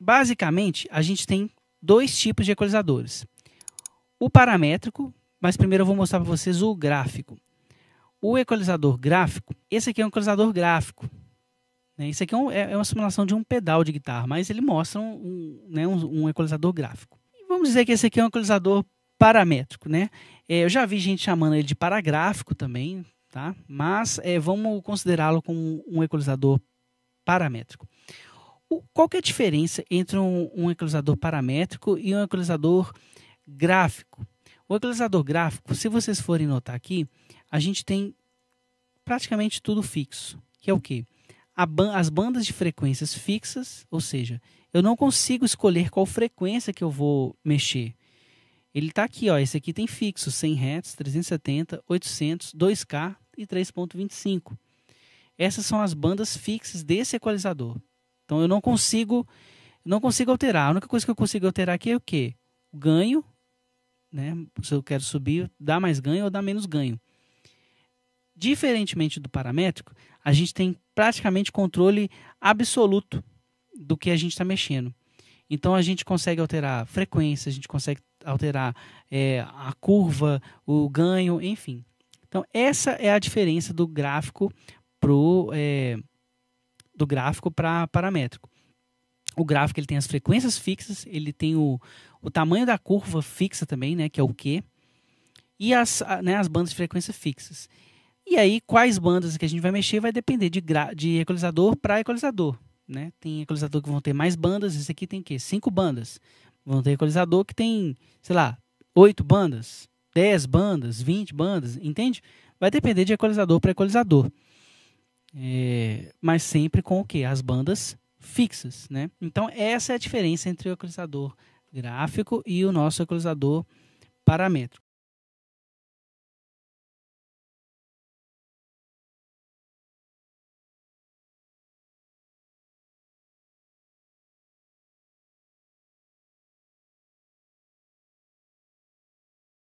basicamente, a gente tem dois tipos de equalizadores. O paramétrico, mas primeiro eu vou mostrar para vocês o gráfico. O equalizador gráfico, esse aqui é um equalizador gráfico. Né? Isso aqui é, um, é, é, uma simulação de um pedal de guitarra, mas ele mostra um, um, né, um equalizador gráfico. E vamos dizer que esse aqui é um equalizador paramétrico. Né? É, eu já vi gente chamando ele de paragráfico também, tá? mas é, vamos considerá-lo como um equalizador paramétrico. Qual que é a diferença entre um, um equalizador paramétrico e um equalizador gráfico? O equalizador gráfico, se vocês forem notar aqui, a gente tem praticamente tudo fixo, que é o quê? ban as bandas de frequências fixas, ou seja, eu não consigo escolher qual frequência que eu vou mexer. Ele está aqui, ó, esse aqui tem fixo, 100 Hz, 370, 800, 2K e 3.25. Essas são as bandas fixas desse equalizador. Então eu não consigo não consigo alterar. A única coisa que eu consigo alterar aqui é o quê? Ganho, né? Se eu quero subir, dá mais ganho ou dá menos ganho. Diferentemente do paramétrico, a gente tem praticamente controle absoluto do que a gente está mexendo. Então a gente consegue alterar frequência, a gente consegue alterar é, a curva, o ganho, enfim. Então essa é a diferença do gráfico pro é, do gráfico para paramétrico. O gráfico ele tem as frequências fixas, ele tem o, o tamanho da curva fixa também, né, que é o Q, e as, né, as bandas de frequência fixas. E aí, quais bandas que a gente vai mexer vai depender de, de equalizador para equalizador. Né? Tem equalizador que vão ter mais bandas, esse aqui tem o quê? Cinco bandas. Vão ter equalizador que tem, sei lá, oito bandas, dez bandas, vinte bandas, entende? Vai depender de equalizador para equalizador. É, mas sempre com o que? As bandas fixas. Né? Então, essa é a diferença entre o equalizador gráfico e o nosso equalizador paramétrico.